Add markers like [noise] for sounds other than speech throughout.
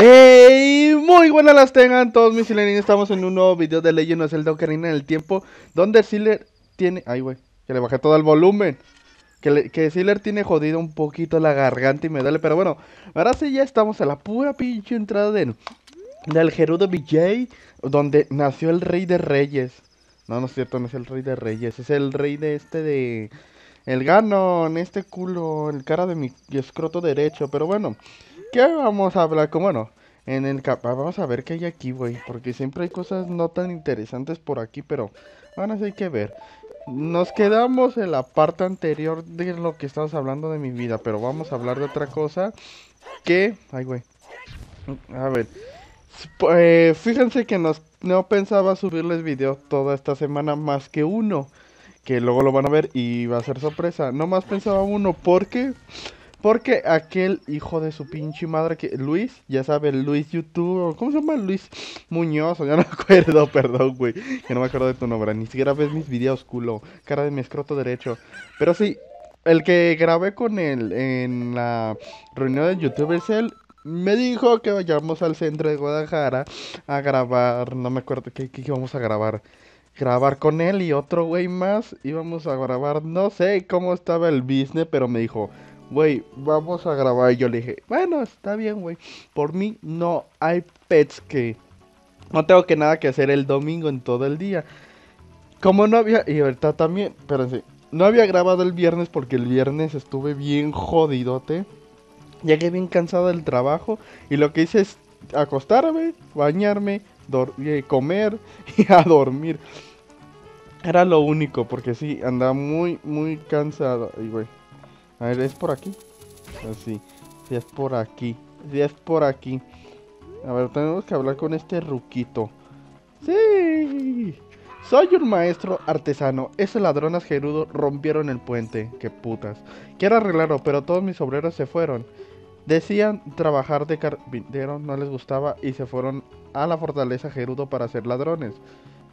¡Hey! Muy buenas las tengan todos mis silerines. Estamos en un nuevo video de Legend of Zelda Ocarina en el Tiempo. Donde Sealer tiene... Ay, güey. Que le bajé todo el volumen. Que, le... que Sealer tiene jodido un poquito la garganta y me duele. Pero bueno, ahora sí ya estamos a la pura pinche entrada de... Del Gerudo BJ. Donde nació el Rey de Reyes. No, no es cierto, no es el Rey de Reyes. Es el Rey de este de... El Ganon, este culo, el cara de mi escroto derecho. Pero bueno, ¿qué vamos a hablar? Como bueno, en el capa, vamos a ver qué hay aquí, güey. Porque siempre hay cosas no tan interesantes por aquí, pero bueno, así hay que ver. Nos quedamos en la parte anterior de lo que estamos hablando de mi vida, pero vamos a hablar de otra cosa que... Ay, güey. A ver. Eh, fíjense que nos, no pensaba subirles video toda esta semana más que uno que luego lo van a ver y va a ser sorpresa. No más pensaba uno, porque porque aquel hijo de su pinche madre que Luis, ya sabe, Luis YouTube, ¿cómo se llama? Luis Muñoz, ya no [laughs] me acuerdo, perdón, güey, que no me acuerdo de tu nombre, ni siquiera ves mis videos, culo, cara de mi escroto derecho. Pero sí, el que grabé con él en la reunión de youtubers, él me dijo que vayamos al centro de Guadalajara a grabar, no me acuerdo qué, qué íbamos a grabar grabar con él y otro güey más. Íbamos a grabar, no sé cómo estaba el business, pero me dijo, güey, vamos a grabar. Y yo le dije, bueno, está bien, güey. Por mí no hay pets que... No tengo que nada que hacer el domingo en todo el día. Como no había... Y ahorita también, espérense. No había grabado el viernes porque el viernes estuve bien jodidote. Llegué bien cansado del trabajo. Y lo que hice es acostarme, bañarme, comer [laughs] y a dormir. Era lo único, porque sí, andaba muy, muy cansado. Y güey. A ver, ¿es por aquí? Así. Si es por aquí. Si es por aquí. A ver, tenemos que hablar con este ruquito. ¡Sí! Soy un maestro artesano. Esos ladrones gerudo rompieron el puente. ¡Qué putas! Quiero arreglarlo, pero todos mis obreros se fueron. Decían trabajar de carpintero, no les gustaba y se fueron a la fortaleza Gerudo para ser ladrones.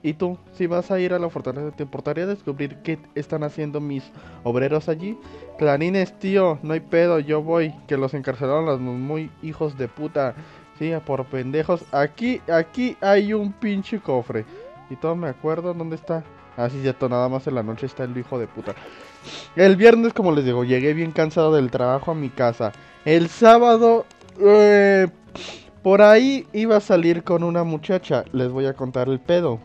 Y tú, si vas a ir a la fortaleza, ¿te importaría descubrir qué están haciendo mis obreros allí? Clarines, tío, no hay pedo, yo voy. Que los encarcelaron los muy hijos de puta. Sí, por pendejos. Aquí, aquí hay un pinche cofre. Y todo me acuerdo, ¿dónde está? Ah, sí, cierto, nada más en la noche está el hijo de puta. El viernes, como les digo, llegué bien cansado del trabajo a mi casa. El sábado, eh, por ahí iba a salir con una muchacha. Les voy a contar el pedo.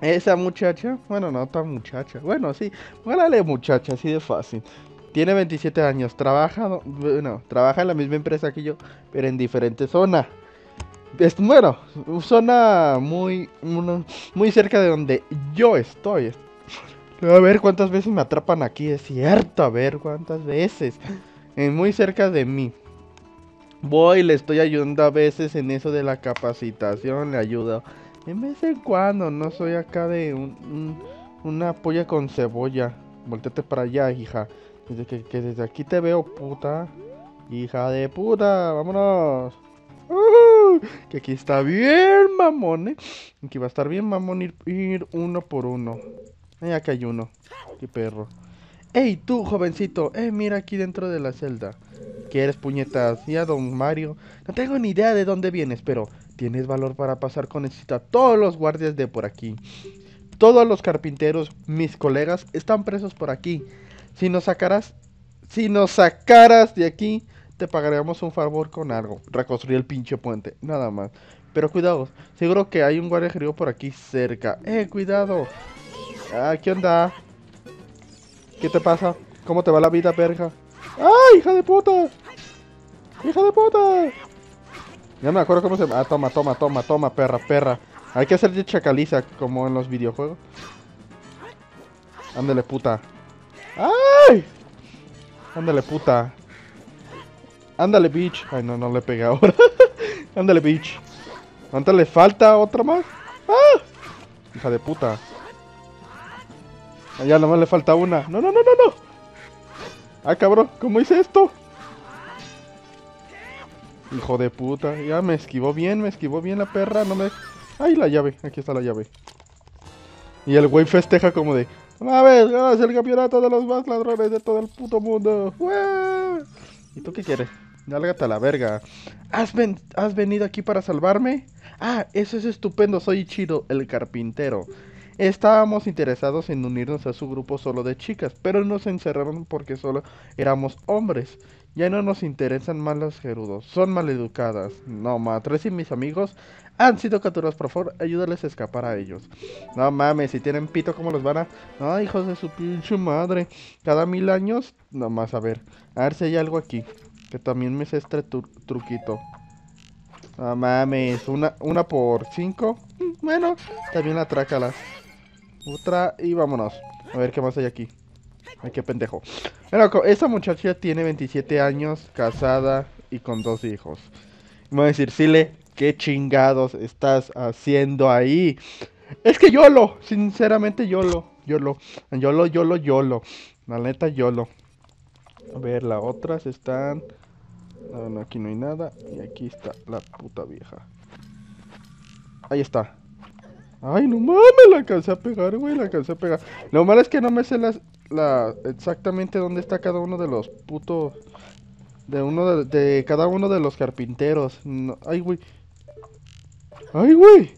Esa muchacha, bueno, no tan muchacha, bueno, sí, Póngale muchacha, así de fácil. Tiene 27 años, trabaja, bueno, trabaja en la misma empresa que yo, pero en diferente zona. Es, bueno, zona muy, muy cerca de donde yo estoy. A ver cuántas veces me atrapan aquí, es cierto, a ver cuántas veces. muy cerca de mí. Voy, le estoy ayudando a veces en eso de la capacitación, le ayudo de vez en cuando, no soy acá de un, una polla con cebolla. Voltete para allá, hija. Desde que, desde aquí te veo, puta. Hija de puta, vámonos. que aquí está bien, mamón, eh. Aquí va a estar bien, mamón, ir, ir uno por uno. Ay, acá hay uno. Qué perro. Ey, tú, jovencito. Eh, mira aquí dentro de la celda. ¿Quieres puñetas? Ya, don Mario. No tengo ni idea de dónde vienes, pero ¿tienes valor para pasar con éxito a todos los guardias de por aquí? Todos los carpinteros, mis colegas, están presos por aquí. Si nos sacaras, si nos sacaras de aquí, te pagaríamos un favor con algo. Reconstruir el pinche puente, nada más. Pero cuidado, seguro que hay un guardia por aquí cerca. Eh, cuidado. Ah, ¿qué onda? ¿Qué te pasa? ¿Cómo te va la vida, verga? ¡Ay, hija de puta! ¡Hija de puta! Ya me acuerdo cómo se... Ah, toma, toma, toma, toma, perra, perra. Hay que hacer de chacaliza, como en los videojuegos. Ándale, puta. ¡Ay! Ándale, puta. Ándale, bitch. Ay, no, no le pegué ahora. [laughs] Ándale, bitch. ¿Cuánto le falta? ¿Otra más? ¡Ah! Hija de puta. Ya nomás le falta una. No, no, no, no, no. Ah, cabrón, ¿cómo hice esto? Hijo de puta. Ya me esquivó bien, me esquivó bien la perra. No me... ¡Ay, la llave! Aquí está la llave. Y el güey festeja como de... ¡A ver! ¡Ganas el campeonato de los más ladrones de todo el puto mundo! ¿Y tú qué quieres? Lárgate a la verga. ¿Has, ven- ¿Has venido aquí para salvarme? Ah, eso es estupendo. Soy Ichiro, el carpintero. Estábamos interesados en unirnos a su grupo solo de chicas, pero nos encerraron porque solo éramos hombres. Ya no nos interesan más los gerudos, son maleducadas. No, ma, Tres y mis amigos han sido capturados, por favor, ayúdales a escapar a ellos. No mames, si tienen pito, ¿cómo los van a...? No, hijos de su pinche madre. Cada mil años, nomás a ver. A ver si hay algo aquí. Que también me sé este tru- truquito. No mames, una, una por cinco. Mm, Bueno, también atrácalas. Otra y vámonos. A ver qué más hay aquí. Ay, qué pendejo. Co- esa muchacha tiene 27 años, casada y con dos hijos. Voy a decir, Sile, ¿qué chingados estás haciendo ahí? Es que YOLO, sinceramente YOLO, YOLO, YOLO, YOLO, YOLO. La neta YOLO. A ver, las otras están... Aquí no hay nada. Y aquí está la puta vieja. Ahí está. Ay, no mames, la alcancé a pegar, güey, la alcancé a pegar. Lo malo es que no me sé las, la, exactamente dónde está cada uno de los putos... De uno de, de cada uno de los carpinteros. No- ay, güey. Ay, güey.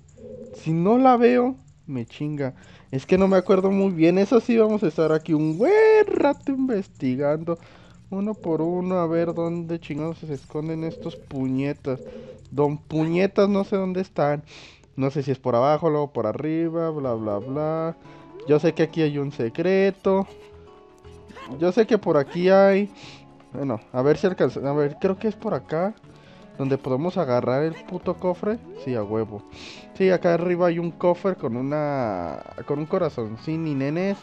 Si no la veo, me chinga. Es que no me acuerdo muy bien. Eso sí, vamos a estar aquí un buen rato investigando. Uno por uno, a ver dónde chingados se esconden estos puñetas. Don puñetas, no sé dónde están. No sé si es por abajo, luego por arriba, bla, bla, bla. Yo sé que aquí hay un secreto. Yo sé que por aquí hay... Bueno, a ver si alcanza... A ver, creo que es por acá. Donde podemos agarrar el puto cofre. Sí, a huevo. Sí, acá arriba hay un cofre con una... Con un corazoncín y nenes.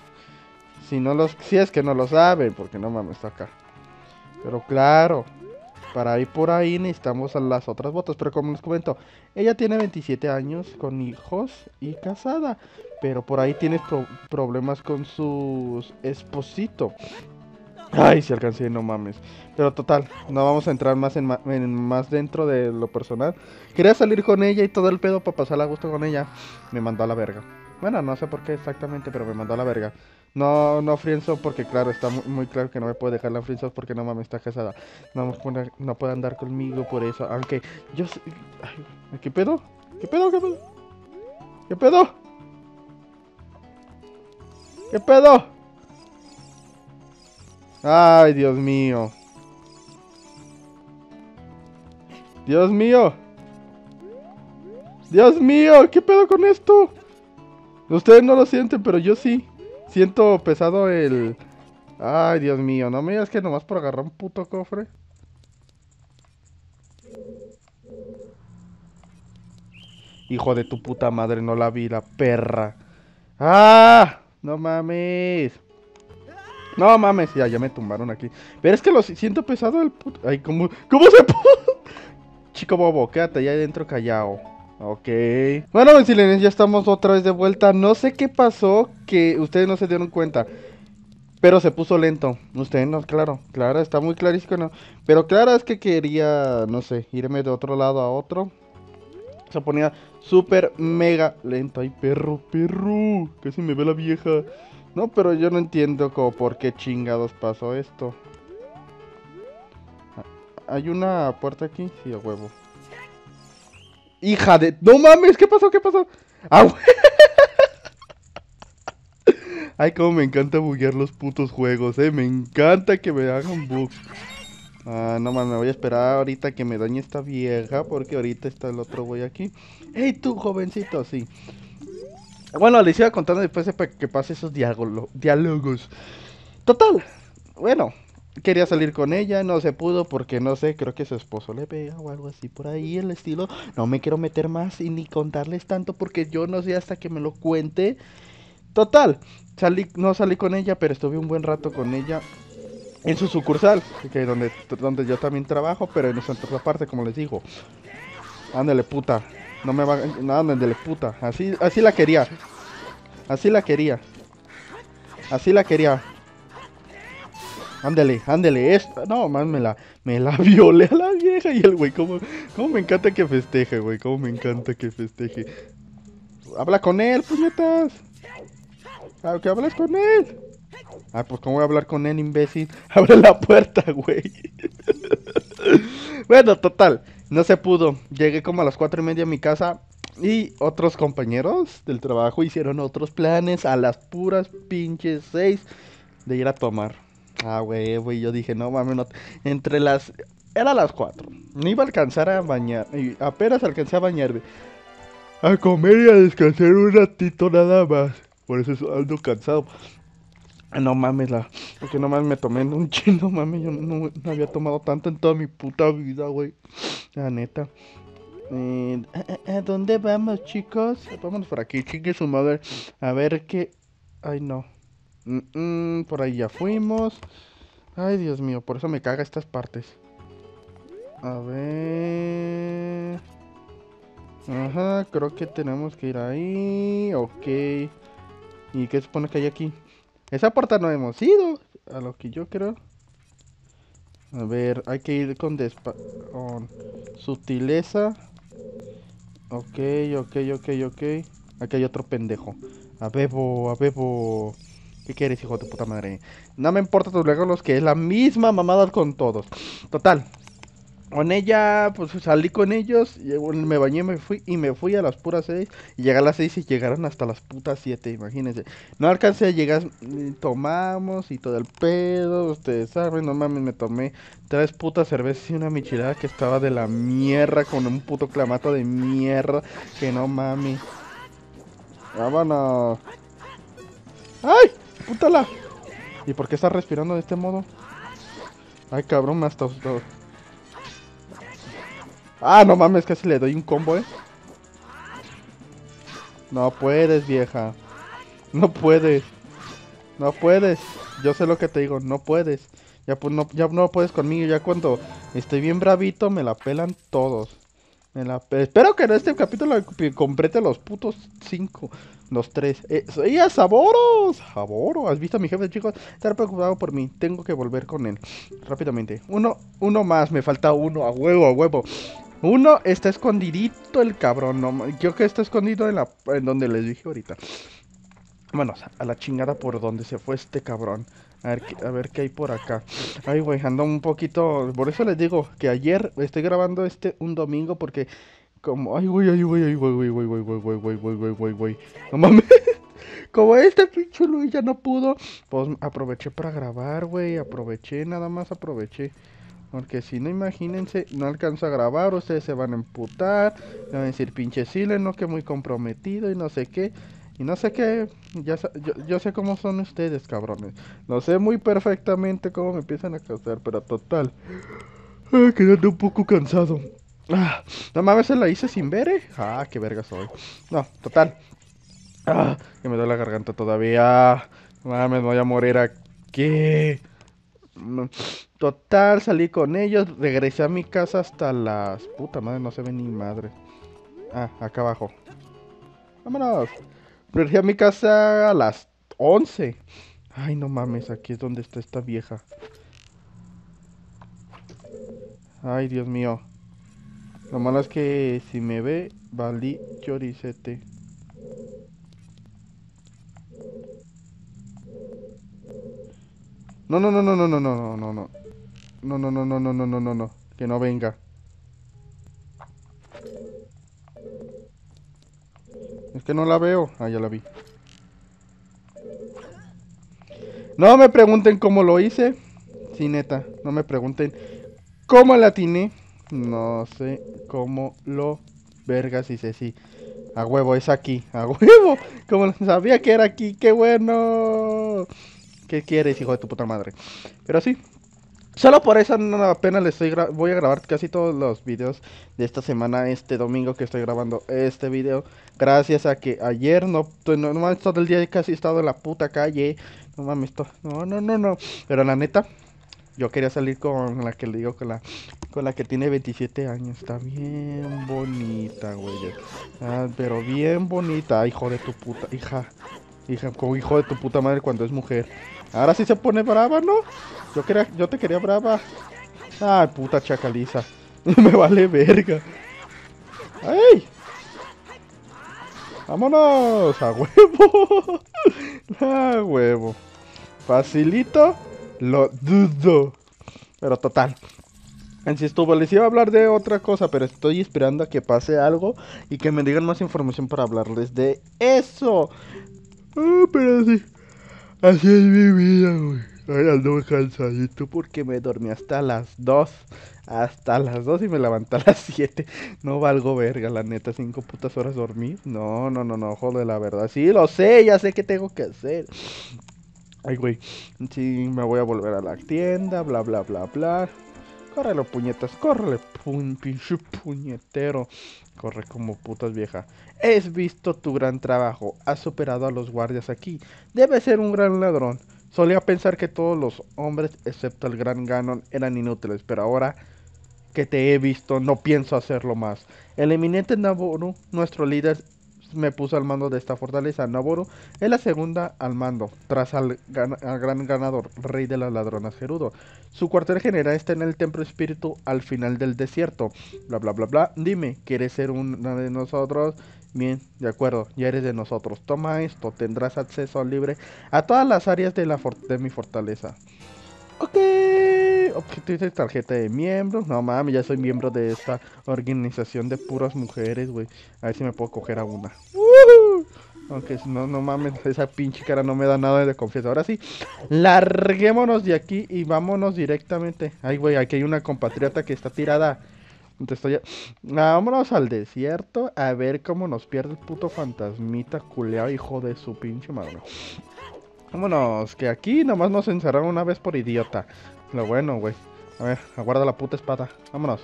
Si no los... Si es que no lo saben, porque no mames, está acá. Pero claro, para ir por ahí necesitamos las otras botas. Pero como les comento, ella tiene 27 años con hijos y casada. Pero por ahí tiene pro- problemas con su esposito. Ay, si alcancé, no mames. Pero total, no vamos a entrar más en, en más dentro de lo personal. Quería salir con ella y todo el pedo para pasarla a gusto con ella. Me mandó a la verga. Bueno, no sé por qué exactamente, pero me mandó a la verga. No, no friendzone porque claro, está muy, claro que no me puede dejar la friendzone porque no mames, está casada. No, me no andar conmigo por eso. Aunque yo ay, ¿Qué pedo? ¿Qué pedo? ¿Qué pedo? ¿Qué pedo? ¿Qué pedo? Ay, Dios mío. Dios mío. Dios mío, ¿qué pedo con esto? Ustedes no lo sienten, pero yo sí. Siento pesado el... Ay, Dios mío, no me digas que nomás por agarrar un puto cofre. Hijo de tu puta madre, no la vi, la perra. ¡Ah! No mames. No mames, ya, ya me tumbaron aquí. Pero es que lo si- siento pesado el puto. Ay, ¿cómo, cómo se pudo? [laughs] Chico bobo, quédate allá adentro callado. Ok. Bueno, vencilenes, ya estamos otra vez de vuelta. No sé qué pasó que ustedes no se dieron cuenta. Pero se puso lento. Ustedes no, claro, claro, está muy clarísimo. ¿no? Pero claro, es que quería, no sé, irme de otro lado a otro. Se ponía súper mega lento. Ay, perro, perro. Casi me ve la vieja. No, pero yo no entiendo como por qué chingados pasó esto. Ah, ¿Hay una puerta aquí? Sí, a huevo. Hija de... No mames, ¿qué pasó? ¿Qué pasó? Ah, Ay, cómo me encanta buguear los putos juegos, eh. Me encanta que me hagan bugs. Ah, no más, me voy a esperar ahorita que me dañe esta vieja porque ahorita está el otro güey aquí. ¡Ey, tú, jovencito! Sí. Bueno, les iba contando después de que pase esos diálogo- diálogos. Total. Bueno, quería salir con ella, no se pudo porque no sé, creo que su esposo le pega o algo así por ahí, el estilo. No me quiero meter más y ni contarles tanto porque yo no sé hasta que me lo cuente. Total, salí, no salí con ella, pero estuve un buen rato con ella en su sucursal, que donde, donde yo también trabajo, pero en esa otra parte, como les digo. Ándale, puta. No me va. No, ándale, puta. Así, así la quería. Así la quería. Así la quería. Ándale, ándale. Esta. No, más me la, me la [laughs] violé a la vieja. Y el güey, cómo, cómo me encanta que festeje, güey. Cómo me encanta que festeje. Habla con él, puñetas. Ah, que hablas con él. Ah, pues cómo voy a hablar con él, imbécil. [laughs] Abre la puerta, güey. [laughs] bueno, total. No se pudo. Llegué como a las cuatro y media a mi casa. Y otros compañeros del trabajo hicieron otros planes a las puras pinches seis de ir a tomar. Ah, güey, güey. Yo dije, no mames, no. Entre las. Era las cuatro. No iba a alcanzar a bañar. Y apenas alcancé a bañarme. A comer y a descansar un ratito nada más. Por eso ando cansado. No mames, la. Porque no mames me tomé un [laughs] chino, mames. Yo no, había tomado tanto en toda mi puta vida, güey. La neta. Eh, ¿a, a- a dónde vamos, chicos? Vámonos por aquí, chingue su madre. A ver qué. Ay, no. Mm, por ahí ya fuimos. Ay, Dios mío, por eso me caga estas partes. A ver. Ajá, creo que tenemos que ir ahí. Ok. ¿Y qué supone que hay aquí? Esa puerta no hemos ido. A lo que yo creo. A ver, hay que ir con, despa sutileza. Ok, ok, ok, ok. Aquí hay otro pendejo. A Bebo, a Bebo. ¿Qué quieres, hijo de puta madre? No me importa tus regalos, que es la misma mamada con todos. Total. Con ella, pues salí con ellos, me bañé, me fui y me fui a las puras 6 y llegué a las 6 y llegaron hasta las putas 7, imagínense. No alcancé a llegar, tomamos y todo el pedo, ustedes saben, no mames, me tomé tres putas cervezas y una michelada que estaba de la mierda con un puto clamato de mierda, que no mames. Vámonos. ¡Ay! ¡Pútala! ¿Y por qué estás respirando de este modo? Ay, cabrón, me has tostado. Ah, no mames, casi le doy un combo, eh. No puedes, vieja. No puedes. No puedes. Yo sé lo que te digo, no puedes. Ya, pues, no, ya no puedes conmigo. Ya cuando estoy bien bravito, me la pelan todos. Me la pe- Espero que en este capítulo complete los putos cinco. Los tres. Eh, soy a Saboro. Saboro. ¿Has visto a mi jefe, chicos? Estar preocupado por mí. Tengo que volver con él. Rápidamente. Uno, uno más. Me falta uno. A huevo, a huevo. Uno está escondidito el cabrón. No, creo que está escondido en, la, en donde les dije ahorita. Bueno, a la chingada por donde se fue este cabrón. A ver, a ver qué hay por acá. Ay, güey, ando un poquito. Por eso les digo que ayer estoy grabando este un domingo porque. Como. Ay, güey, ay, güey, ay, güey, güey, güey, güey, güey, güey, güey, güey, güey, güey. No mames. Como este pinche Luis ya no pudo. Pues aproveché para grabar, güey. Aproveché, nada más aproveché. Porque si no, imagínense, no alcanzo a grabar, ustedes se van a emputar, me van a decir pinche Sile, no que muy comprometido y no sé qué. Y no sé qué, ya yo, yo sé cómo son ustedes, cabrones. Lo sé muy perfectamente cómo me empiezan a causar, pero total. Ah, quedando un poco cansado. Ah, no mames, se la hice sin ver, eh. Ah, qué verga soy. No, total. Ah, que me duele la garganta todavía. Mames, me voy a morir aquí. Mm, Total, salí con ellos, regresé a mi casa hasta las... Puta madre, no se ve ni madre. Ah, acá abajo. Vámonos. Regresé a mi casa a las 11. Ay, no mames, aquí es donde está esta vieja. Ay, Dios mío. Lo malo es que si me ve, valí choricete. No, no, no, no, no, no, no, no, no, no. No, no, no, no, no, no, no, no. Que no venga. Es que no la veo. Ah, ya la vi. No me pregunten cómo lo hice. Sí, neta. No me pregunten cómo la atiné. No sé cómo lo vergas hice. Sí. A huevo, es aquí. A [laughs] huevo. Como sabía que era aquí. ¡Qué bueno! ¿Qué quieres, hijo de tu puta madre? Pero sí. Solo por eso no apenas le estoy voy a grabar casi todos los videos de esta semana, este domingo que estoy grabando este video. Gracias a que ayer no, no, mames, todo el día casi he estado en la puta calle. No mames, no, no, no, no. Pero la neta, yo quería salir con la que le digo, con la, con la que tiene 27 años. Está bien bonita, güey. Ah, pero bien bonita, hijo de tu puta, hija. Hija, como hijo de tu puta madre cuando es mujer. Ahora sí se pone brava, ¿no? Yo quería, yo te quería brava. Ay, puta chacaliza. [laughs] Me vale verga. ¡Ay! ¡Vámonos! ¡A huevo! [laughs] ¡A huevo! Facilito, lo dudo. Pero total. Así estuvo, les iba a hablar de otra cosa, pero estoy esperando a que pase algo y que me digan más información para hablarles de eso. Ah, pero sí, así es mi vida, güey. Ay, ando cansadito porque me dormí hasta las 2. Hasta las 2 y me levanté a las [laughs] 7. No valgo verga, la neta, 5 putas horas dormir. No, no, no, no, joder, la verdad. Sí, lo sé, ya sé qué tengo que hacer. Ay, güey. Sí, me voy a volver a la tienda, bla, bla, bla, bla. Córrele, puñetas, córrele, pinche puñetero. Corre como putas vieja. Has visto tu gran trabajo. Has superado a los guardias aquí. Debe ser un gran ladrón. Solía pensar que todos los hombres, excepto el gran Ganon, eran inútiles, pero ahora que te he visto, no pienso hacerlo más. El eminente Naboru, nuestro líder, me puso al mando de esta fortaleza. Naboru es la segunda al mando, tras al, gran ganador, rey de las ladronas Gerudo. Su cuartel general está en el templo espíritu al final del desierto. Bla bla bla bla. Dime, ¿quieres ser uno de nosotros? Bien, de acuerdo, ya eres de nosotros. Toma esto, tendrás acceso libre a todas las áreas de, la de mi fortaleza. Ok, objetivo de tarjeta de miembro. No mames, ya soy miembro de esta organización de puras mujeres, güey. A ver si me puedo coger a una. Aunque no, no mames, esa pinche cara no me da nada de confianza. Ahora sí, larguémonos de aquí y vámonos directamente. Ay, güey, aquí hay una compatriota que está tirada. Entonces estoy... vámonos al desierto a ver cómo nos pierde el puto fantasmita culeado, hijo de su pinche madre. Vámonos, que aquí nomás nos encerraron una vez por idiota. Lo bueno, güey. A ver, aguarda la puta espada. Vámonos.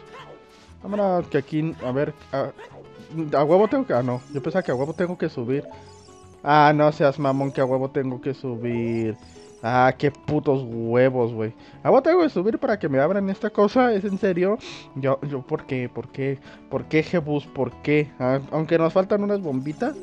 Vámonos, que aquí, a ver, a, huevo tengo que... Ah, no, yo pensaba que a huevo tengo que subir. Ah, no seas mamón, que a huevo tengo que subir. Ah, qué putos huevos, güey. A huevo tengo que subir para que me abran esta cosa, ¿es en serio? Yo, yo, ¿por qué? ¿Por qué? ¿Por qué, Jebus? ¿Por qué? Ah, aunque nos faltan unas bombitas.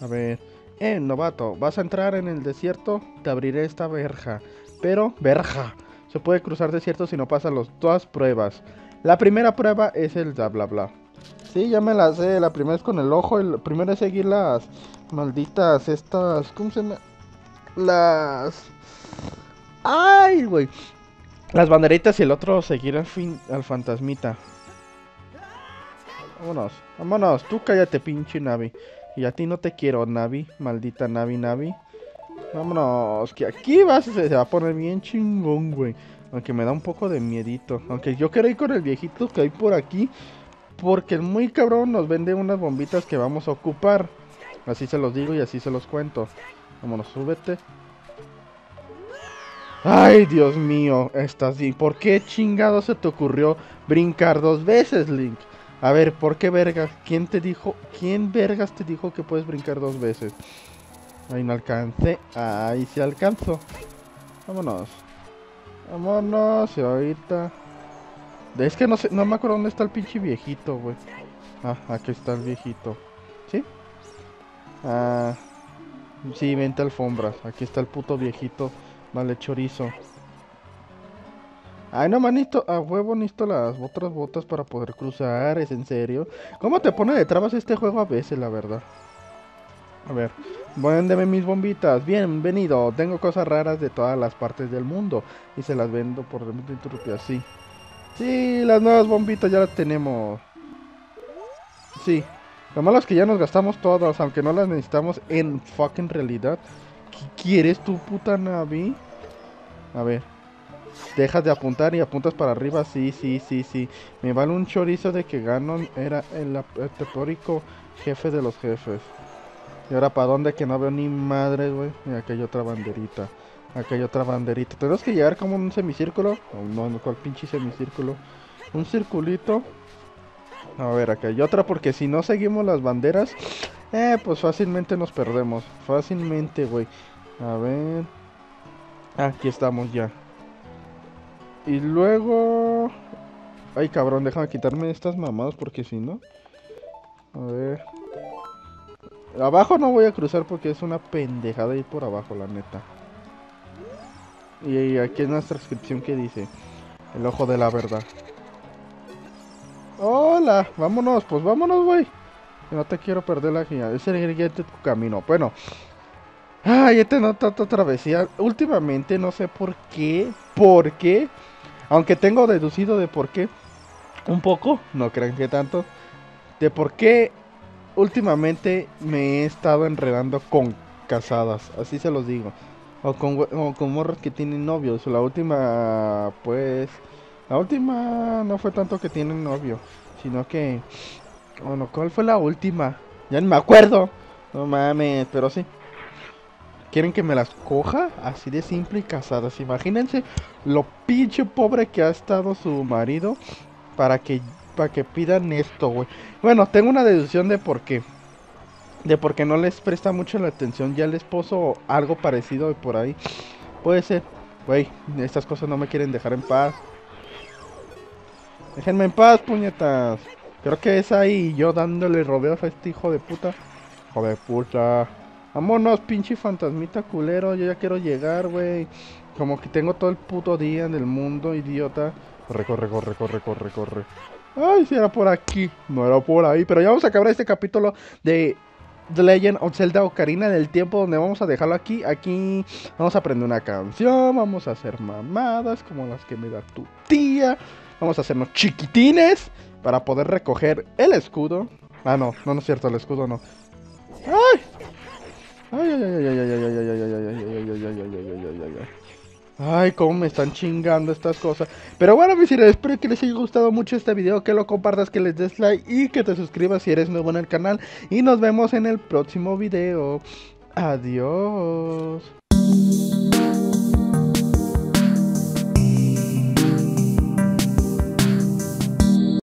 A ver... Eh, novato, vas a entrar en el desierto, te abriré esta verja. Pero, verja, se puede cruzar desierto si no pasan las dos pruebas. La primera prueba es el bla bla bla. Sí, ya me la sé, la primera es con el ojo, el primero es seguir las malditas, estas, ¿cómo se llama? Las... ¡Ay, güey! Las banderitas y el otro seguir al fin, al fantasmita. Vámonos, vámonos, tú cállate pinche Navi. Y a ti no te quiero, Navi. Maldita Navi, Navi. Vámonos, que aquí vas, se, va a poner bien chingón, güey. Aunque me da un poco de miedito. Aunque yo quiero ir con el viejito que hay por aquí. Porque el muy cabrón nos vende unas bombitas que vamos a ocupar. Así se los digo y así se los cuento. Vámonos, súbete. Ay, Dios mío, estás bien. ¿Por qué chingado se te ocurrió brincar dos veces, Link? A ver, ¿por qué vergas? ¿Quién te dijo? ¿Quién vergas te dijo que puedes brincar dos veces? Ahí no alcancé. Ahí sí alcanzo. Vámonos. Vámonos. Y ahorita. Es que no sé, no me acuerdo dónde está el pinche viejito, güey. Ah, aquí está el viejito. ¿Sí? Ah. Sí, vente alfombras. Aquí está el puto viejito. Vale, chorizo. Ay, no, manito, a huevo necesito las otras botas para poder cruzar, ¿es en serio? ¿Cómo te pone de trabas este juego a veces, la verdad? A ver, véndeme mis bombitas, bienvenido, tengo cosas raras de todas las partes del mundo y se las vendo por 20 rupias, sí. Sí, las nuevas bombitas ya las tenemos. Sí, lo malo es que ya nos gastamos todas, aunque no las necesitamos en fucking realidad. ¿Qué quieres tu puta Navi? A ver. Dejas de apuntar y apuntas para arriba. Sí, sí, sí, sí. Me vale un chorizo de que Ganon era el, teórico jefe de los jefes. Y ahora, ¿para dónde? Que no veo ni madre, güey. Y aquí hay otra banderita. Aquí hay otra banderita. Tenemos que llegar como un semicírculo. no, no, cuál pinche semicírculo. Un circulito. A ver, aquí hay otra porque si no seguimos las banderas, eh, pues fácilmente nos perdemos. Fácilmente, güey. A ver. Aquí estamos ya. Y luego... Ay, cabrón, déjame quitarme estas mamadas porque si no... A ver... Abajo no voy a cruzar porque es una pendejada ir por abajo, la neta. Y aquí es nuestra descripción que dice... El ojo de la verdad. Hola, vámonos, pues vámonos, güey. No te quiero perder la guía. Es el de tu camino. Bueno, Ay, este no tanta travesía. Últimamente no sé por qué. ¿Por qué? Aunque tengo deducido de por qué. Un poco, no crean que tanto. De por qué últimamente me he estado enredando con casadas. Así se los digo. O con, con morros que tienen novios. La última, pues. La última no fue tanto que tienen novio. Sino que. Bueno, ¿cuál fue la última? Ya ni me acuerdo. No mames, pero sí. ¿Quieren que me las coja? Así de simple y casadas. Imagínense lo pinche pobre que ha estado su marido para que, para que pidan esto, güey. Bueno, tengo una deducción de por qué. De por qué no les presta mucho la atención ya el esposo algo parecido por ahí. Puede ser. Güey, estas cosas no me quieren dejar en paz. Déjenme en paz, puñetas. Creo que es ahí yo dándole rodeos a este hijo de puta. Hijo de puta. Vámonos, pinche fantasmita culero. Yo ya quiero llegar, güey. Como que tengo todo el puto día en el mundo, idiota. Corre, corre, corre, corre, corre, corre. Ay, si era por aquí. No era por ahí. Pero ya vamos a acabar este capítulo de The Legend of Zelda Ocarina del Tiempo. Donde vamos a dejarlo aquí. Aquí vamos a aprender una canción. Vamos a hacer mamadas como las que me da tu tía. Vamos a hacernos chiquitines para poder recoger el escudo. Ah, no, no, no es cierto, el escudo no. ¡Ay! Ay, ay, ay, ay, ay, ay, ay, ay, ay, ay, ay, ay, ay, ay, ay, ay, ay, ay, ay, ay. Ay, cómo me están chingando estas cosas. Pero bueno, mis señores, espero que les haya gustado mucho este video, que lo compartas, que les des like y que te suscribas si eres nuevo en el canal. Y nos vemos en el próximo video. Adiós.